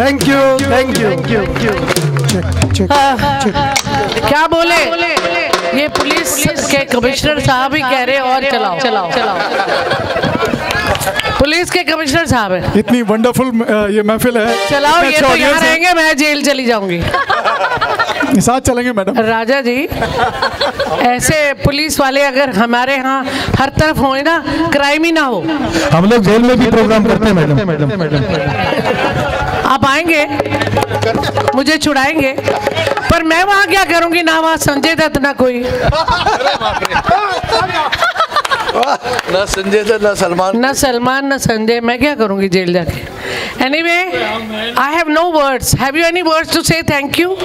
Thank you thank you thank you क्या बोले? ये पुलिस के कमिश्नर साहब ही कह रहे हैं और चलाओ चलाओ। चलाओ पुलिस के कमिश्नर साहब है। इतनी वंडरफुल ये महफिल है। चलाओ ये अच्छा तो यहाँ रहेंगे मैं जेल चली जाऊँगी। साथ चलेंगे मैडम। राजा जी ऐसे पुलिस वाले अगर हमारे यहाँ हर तरफ़ होए ना क्राइम ही ना हो। हम लोग जेल में भी प्रोग्राम करते हैं मैडम। मैडम। आप आएँगे? मुझे छुड़ाएँगे? पर मैं वहाँ क्या करूँगी? ना वहाँ संजय दत्त ना कोई। ना संजय दत्त ना सलमान। ना सलमान ना संजय। मैं क्या करूँगी जेल जाके? Anyway I have no words have you any words to say thank you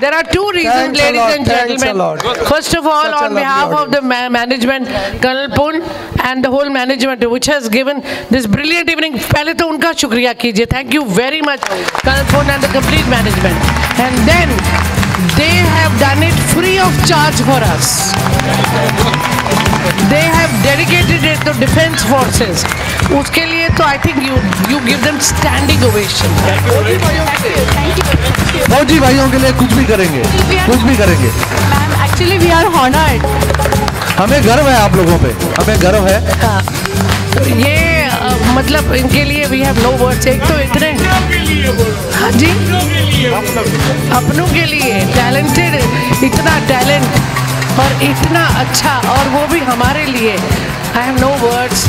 There are two reasons, Thanks a ladies lot, and thanks a gentlemen. lot. First of all, Such a on lovely behalf of audience. the ma- management, Colonel Pun and the whole management, which has given this brilliant evening. पहले तो उनका शुक्रिया कीजिए. Thank you very much, Colonel Pun and the complete management. And then they have done it free of charge for us. They have dedicated it to defense forces. उसके लिए तो I think you you give them standing ovation. फौजी भाइयों के लिए कुछ भी करेंगे कुछ भी करेंगे। Ma'am, actually we are honored. हमें गर्व है आप लोगों पे हमें गर्व है। ये अ, मतलब इनके लिए वी हैव नो वर्ड्स एक तो इतने। हाँ जी। अपनों के लिए टैलेंटेड इतना टैलेंट और इतना अच्छा और वो भी हमारे लिए। I have no words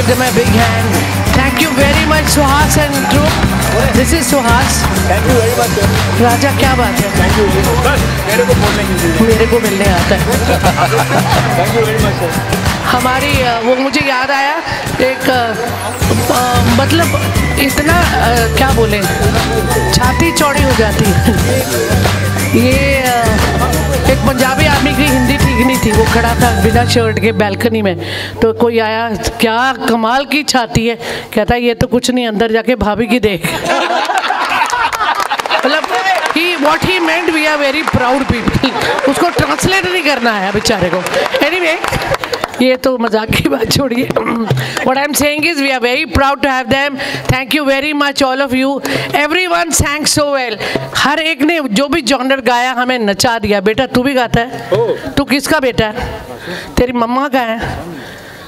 please give them a big hand thank you very much Suhas and troupe this is Suhas Raja क्या बात है मेरे को मिलने आता है। हमारी वो मुझे याद आया एक मतलब इतना क्या बोले? छाती चौड़ी हो जाती है। ये अ, एक पंजाबी आदमी की हिंदी ठीक नहीं थी, वो खड़ा था बिना शर्ट के बैल्कनी में। तो कोई आया, क्या कमाल की छाती है? कहता है ये तो कुछ नहीं, अंदर जाके भाभी की देख। मतलब ही what he meant we are very proud people उसको ट्रांसलेट नहीं करना है बेचारे को। एनीवे ये तो मज़ाक की बात छोड़िए what I am saying is we are very proud to have them thank you very much all of you every one thank so well हर एक ने जो भी जॉनर गाया हमें नचा दिया। बेटा तू भी गाता है? oh. तू किसका बेटा है? तेरी मम्मा का है?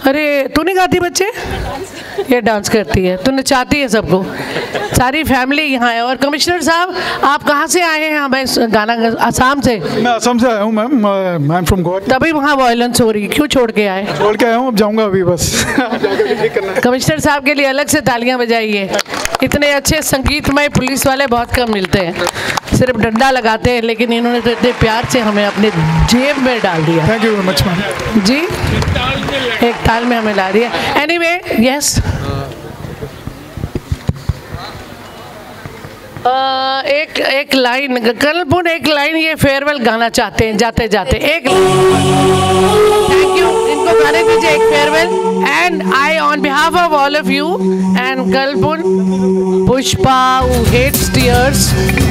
अरे तू नहीं गाती बच्चे? ये डांस करती है। तू नचाती है सबको। सारी फैमिली यहाँ है और कमिश्नर साहब आप कहाँ से आए हैं हमें गाना आसाम से? मैं असम से आया हूँ ma'am I am from Goa तभी वहाँ वायलेंस हो रही क्यों छोड़ के आए? छोड़ के आया हूँ अब जाऊँगा अभी बस। है कमिश्नर साहब के लिए अलग से तालियाँ बजाइए। इतने अच्छे संगीतमय पुलिस वाले बहुत कम मिलते हैं। सिर्फ़ डंडा लगाते हैं लेकिन इन्होंने तो इतने प्यार से हमें अपने जेब में डाल दिया। Thank you very much ma'am जी? एक ताल में हमें ला दिया। एनीवे यस एक एक लाइन कलपुर एक लाइन ये फेयरवेल गाना चाहते हैं जाते जाते एक थैंक यू इनको गाने दीजिए एक farewell and I on behalf of all of you and कलपुर Pushpa who hates tears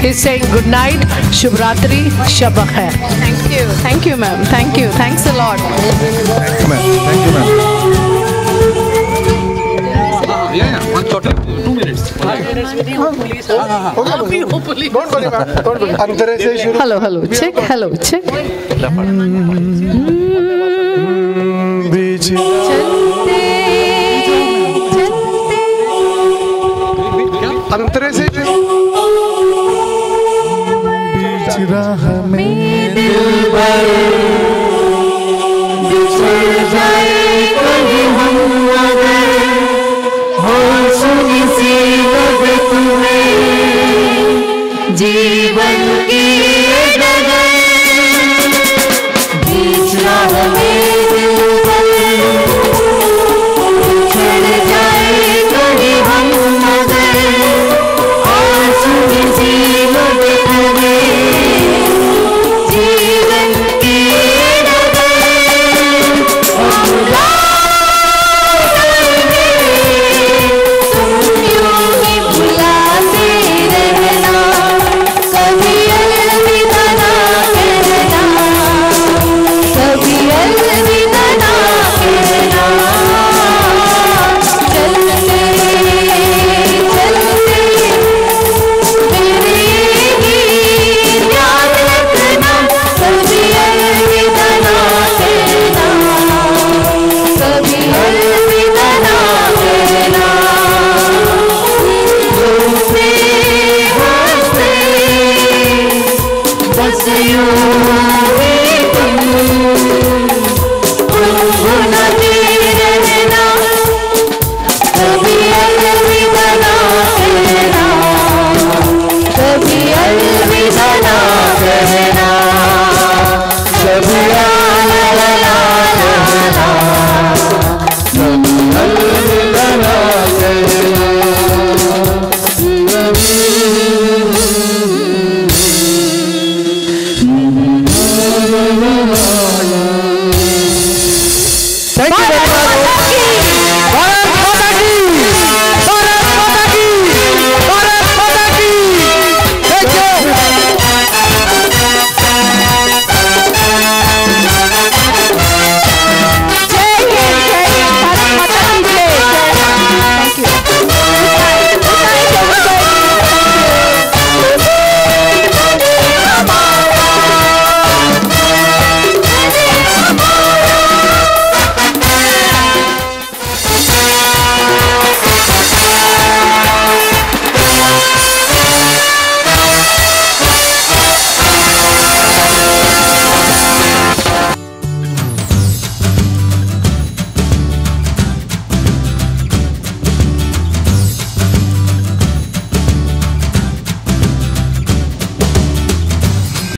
is saying good night शुभ रात्रि शब खैर Thank you. Thank you, ma'am. Thank you. Thanks a lot. Thank you ma'am अंतरे से शुरू Hello, hello. Check. Hello, check. बीच चलते चलते अंतरे से बीच राह में जीवन की गुनगुनाते